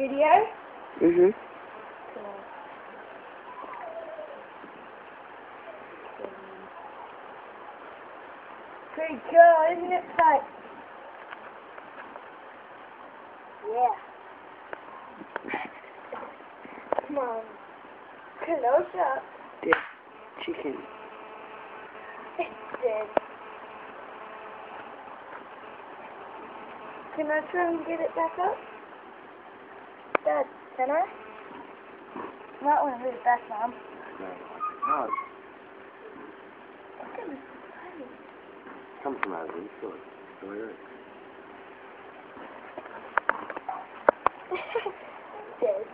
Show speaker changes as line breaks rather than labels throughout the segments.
video?
Mhm.
Pretty cool, isn't it, Bud? Yeah. Come on. Close up.
This chicken.
It's dead. Can I try and get it back up? Dad, can I? Might want to move back, Mom.
No.
Look at this tiny.
Come from over inside. Go ahead.
Dead.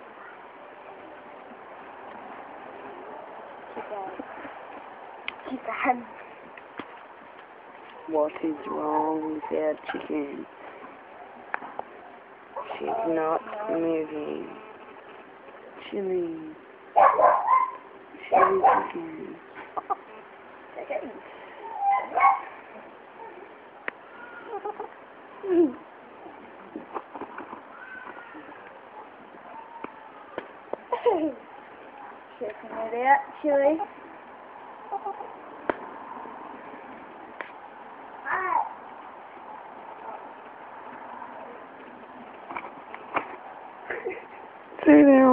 Keep on. Keep on.
What is wrong with that chicken? She's not moving. Chilli. Chilli chicken.
Checking it out, Chilli.
Say there.